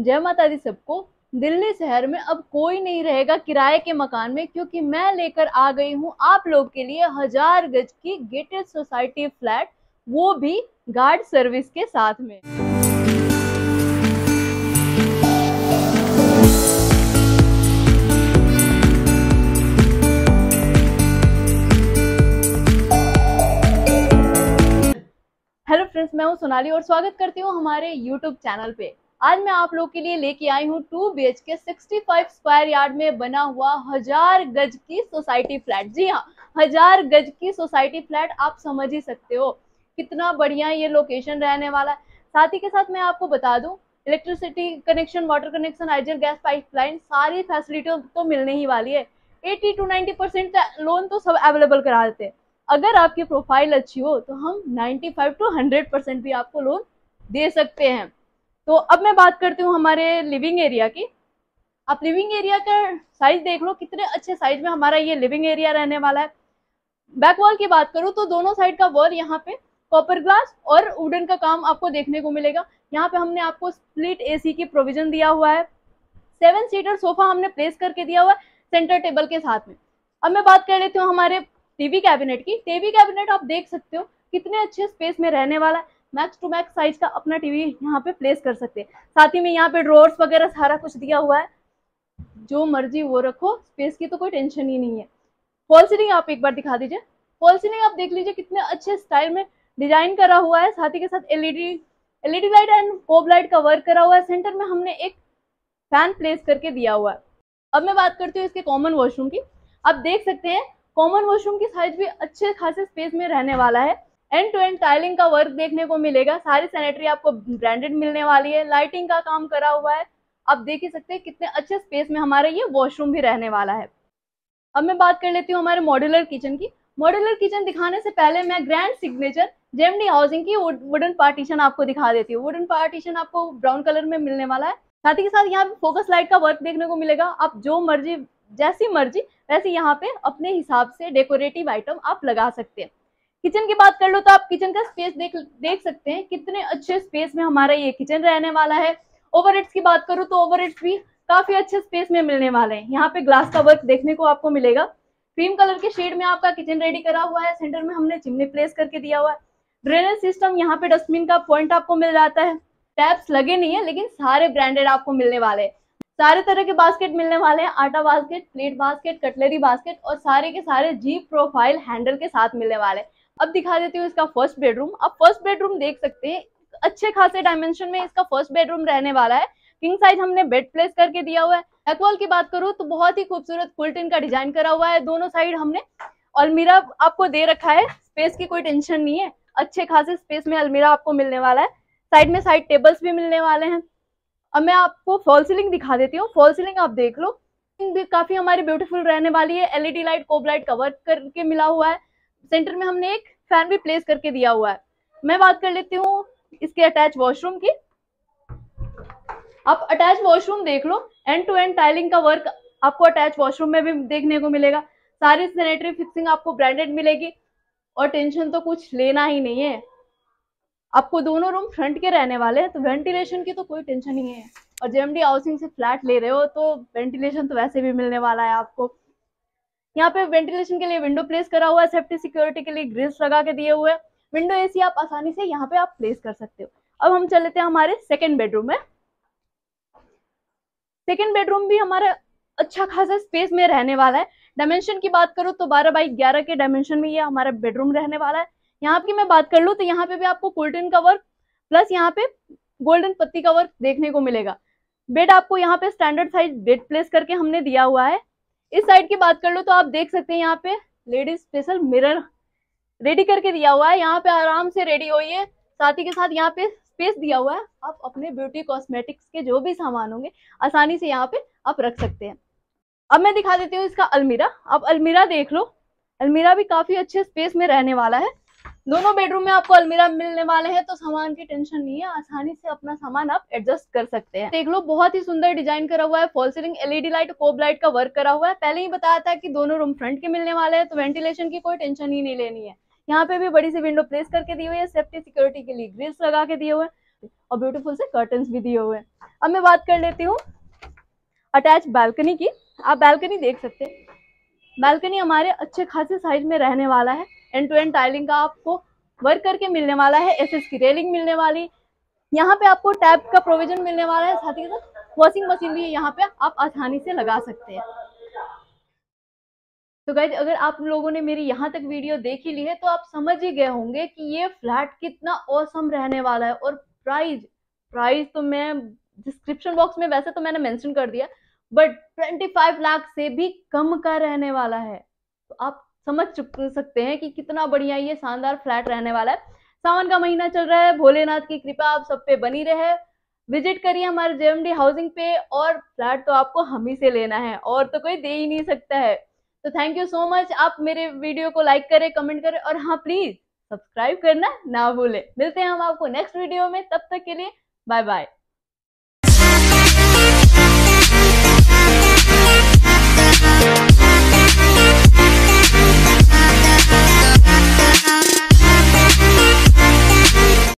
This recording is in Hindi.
जय माता दी सबको। दिल्ली शहर में अब कोई नहीं रहेगा किराए के मकान में, क्योंकि मैं लेकर आ गई हूँ आप लोग के लिए हज़ार गज की गेटेड सोसाइटी फ्लैट वो भी गार्ड सर्विस के साथ में। हेलो फ्रेंड्स मैं हूँ सोनाली और स्वागत करती हूँ हमारे यूट्यूब चैनल पे। आज मैं आप लोग के लिए लेके आई हूँ two B H K sixty five square yard में बना हुआ हज़ार गज की सोसाइटी फ्लैट जी हाँ हज़ार गज की सोसाइटी फ्लैट आप समझ ही सकते हो। कितना बढ़िया ये लोकेशन रहने वाला है। साथ ही के साथ मैं आपको बता दूँ electricity connection water connection IGL gas pipeline सारी फैसिलिटी तो मिलने ही वाली है। Eighty to ninety percent loan तो सब अवेलेबल करा देते हैं। अगर आपकी प्रोफ़ाइल अच्छी हो तो हम 95 टू 100 परसेंट भी आपको लोन दे सकते हैं। तो अब मैं बात करती हूँ हमारे लिविंग एरिया की। आप लिविंग एरिया का साइज़ देख लो, कितने अच्छे साइज़ में हमारा ये लिविंग एरिया रहने वाला है। बैक वॉल की बात करूँ तो दोनों साइड का वॉल यहाँ पे कॉपर ग्लास और वुडन का काम आपको देखने को मिलेगा। यहाँ पे हमने आपको स्प्लिट एसी की प्रोविज़न दिया हुआ है। सेवन सीटर सोफा हमने प्लेस करके दिया हुआ है सेंटर टेबल के साथ में। अब मैं बात कर लेती हूँ हमारे टीवी कैबिनेट की। टीवी कैबिनेट आप देख सकते हो कितने अच्छे स्पेस में रहने वाला है। मैक्स टू मैक्स साइज़ का अपना टीवी यहाँ पे प्लेस कर सकते हैं। साथ ही में यहाँ पे ड्रोर्स वगैरह सारा कुछ दिया हुआ है। जो मर्ज़ी वो रखो स्पेस की तो कोई टेंशन ही नहीं है। फॉल सीलिंग आप एक बार दिखा दीजिए। फॉल सीलिंग आप देख लीजिए कितने अच्छे स्टाइल में डिज़ाइन करा हुआ है। साथ ही के साथ LED LED light and cob light का वर्क करा हुआ है। सेंटर में हमने एक फ़ैन प्लेस करके दिया हुआ है। अब मैं बात करती हूँ इसके कॉमन वॉशरूम की। आप देख सकते हैं कॉमन वॉशरूम की साइज़ भी अच्छे खासे स्पेस में रहने वाला है। एंड टू एंड टाइलिंग का वर्क देखने को मिलेगा। सारी सैनिटरी आपको ब्रांडेड मिलने वाली है। लाइटिंग का काम करा हुआ है। आप देख ही सकते हैं कितने अच्छे स्पेस में हमारा ये वॉशरूम भी रहने वाला है। अब मैं बात कर लेती हूँ हमारे मॉड्यूलर किचन की। मॉड्यूलर किचन दिखाने से पहले मैं ग्रैंड सिग्नेचर जेमडी हाउसिंग की वुडन पार्टीशन आपको दिखा देती हूँ। वुडन पार्टीशन आपको ब्राउन कलर में मिलने वाला है। साथ ही के साथ यहाँ पे फोकस लाइट का वर्क देखने को मिलेगा। आप जो मर्ज़ी, जैसी मर्ज़ी, वैसे यहाँ पे अपने हिसाब से डेकोरेटिव आइटम आप लगा सकते हैं। किचन की बात कर लो तो आप किचन का स्पेस देख देख सकते हैं कितने अच्छे स्पेस में हमारा ये किचन रहने वाला है। ओवर की बात करूँ तो ओवर भी काफ़ी अच्छे स्पेस में मिलने वाले हैं। यहाँ पे ग्लास का वर्क देखने को आपको मिलेगा। क्रीम कलर के शेड में आपका किचन रेडी करा हुआ है। सेंटर में हमने चिमनी प्लेस करके दिया हुआ है। ड्रेनेज सिस्टम यहाँ पे डस्टबिन का पॉइंट आपको मिल जाता है। टैप्स लगे नहीं है, लेकिन सारे ब्रांडेड आपको मिलने वाले हैं। सारे तरह के बास्केट मिलने वाले हैं। आटा basket plate basket cutlery basket और सारे के सारे जीप प्रोफ़ाइल हैंडल के साथ मिलने वाले अब दिखा देती हूँ इसका फ़र्स्ट बेडरूम आप फ़र्स्ट बेडरूम देख सकते हैं, अच्छे खासे डायमेंशन में इसका फ़र्स्ट बेडरूम रहने वाला है। किंग साइज़ हमने बेड प्लेस करके दिया हुआ है। एक्वॉल की बात करूँ तो बहुत ही खूबसूरत फुलटिन का डिज़ाइन करा हुआ है। दोनों साइड हमने अलमीरा आपको दे रखा है। स्पेस की कोई टेंशन नहीं है। अच्छे खासे स्पेस में अलमीरा आपको मिलने वाला है। साइड में साइड टेबल्स भी मिलने वाले हैं। अब मैं आपको फॉल सीलिंग दिखा देती हूँ। फॉल सीलिंग आप देख लो। भी काफ़ी हमारी ब्यूटीफुल रहने वाली है। LED light cob light cover करके मिला हुआ है। सेंटर में हमने एक फ़ैन भी प्लेस करके दिया हुआ है। मैं बात कर लेती हूँ इसके अटैच वॉशरूम की। आप अटैच वॉशरूम देख लो। एंड टू एंड टाइलिंग का वर्क आपको अटैच वॉशरूम में भी देखने को मिलेगा। सारी सैनिटरी फिक्सिंग आपको ब्रांडेड मिलेगी। और टेंशन तो कुछ लेना ही नहीं है। आपको दोनों रूम फ्रंट के रहने वाले हैं तो वेंटिलेशन की तो कोई टेंशन नहीं है। और जेएमडी हाउसिंग से फ्लैट ले रहे हो तो वेंटिलेशन तो वैसे भी मिलने वाला है आपको। यहाँ पे वेंटिलेशन के लिए विंडो प्लेस करा हुआ है सेफ्टी सिक्योरिटी के लिए ग्रिल्स लगा के दिए हुए विंडो एसी आप आसानी से यहाँ पे आप प्लेस कर सकते हो। अब हम चल लेते हैं हमारे सेकेंड बेडरूम में। सेकेंड बेडरूम भी हमारा अच्छा खासा स्पेस में रहने वाला है। डायमेंशन की बात करूँ तो बारह बाई ग्यारह के डायमेंशन में ये हमारा बेडरूम रहने वाला है। यहाँ की मैं बात कर लूँ तो यहाँ पे भी आपको कोल्टन का वर्क प्लस यहाँ पे गोल्डन पत्ती का वर्क देखने को मिलेगा। बेड आपको यहाँ पे स्टैंडर्ड साइज़ बेड प्लेस करके हमने दिया हुआ है। इस साइड की बात कर लो तो आप देख सकते हैं यहाँ पे लेडीज़ स्पेशल मिरर रेडी करके दिया हुआ है। यहाँ पे आराम से रेडी हुई है साथ ही के साथ यहाँ पे स्पेस दिया हुआ है। आप अपने ब्यूटी कॉस्मेटिक्स के जो भी सामान होंगे, आसानी से यहाँ पे आप रख सकते हैं। अब मैं दिखा देती हूँ इसका अलमीरा। आप अलमीरा देख लो। अलमीरा भी काफ़ी अच्छे स्पेस में रहने वाला है। दोनों बेडरूम में आपको अलमीरा मिलने वाले हैं तो सामान की टेंशन नहीं है, आसानी से अपना सामान आप एडजस्ट कर सकते हैं। देख लो, बहुत ही सुंदर डिज़ाइन करा हुआ है fall ceiling LED light cob light का वर्क करा हुआ है। पहले ही बताया था कि दोनों रूम फ्रंट के मिलने वाले हैं तो वेंटिलेशन की कोई टेंशन ही नहीं लेनी है। यहाँ पे भी बड़ी सी विंडो प्लेस करके दी हुई है सेफ्टी सिक्योरिटी के लिए ग्रिल्स लगा के दिए हुए और ब्यूटीफुल से कर्टन भी दिए हुए हैं। अब मैं बात कर लेती हूँ अटैच बालकनी की। आप बालकनी देख सकते हैं। बालकनी हमारे अच्छे खासे साइज़ में रहने वाला है। एंड टू एंड टाइलिंग का आपको वर्क करके मिलने वाला है एस की रेलिंग मिलने वाली, यहाँ पे आपको टैप का प्रोविज़न मिलने वाला है, साथ ही साथ वॉशिंग मशीन भी यहाँ पे आप आसानी से लगा सकते हैं। तो गाइज़ अगर आप लोगों ने मेरी यहाँ तक वीडियो देख ही ली है तो आप समझ ही गए होंगे कि ये फ्लैट कितना औसम रहने वाला है, और प्राइस प्राइस तो मैं डिस्क्रिप्शन बॉक्स में वैसे तो मैंने मेंशन कर दिया बट 25 लाख से भी कम का रहने वाला है। तो आप समझ चुक, सकते हैं कि कितना बढ़िया ये शानदार फ्लैट रहने वाला है। सावन का महीना चल रहा है, भोलेनाथ की कृपा आप सब पे बनी रहे। विज़िट करिए हमारे जेएमडी हाउसिंग पे और फ्लैट तो आपको हम ही से लेना है, और तो कोई दे ही नहीं सकता है। तो थैंक यू सो मच आप मेरे वीडियो को लाइक करें कमेंट करें, और हाँ प्लीज़ सब्सक्राइब करना ना भूलें। मिलते हैं हम आपको नेक्स्ट वीडियो में, तब तक के लिए बाय बाय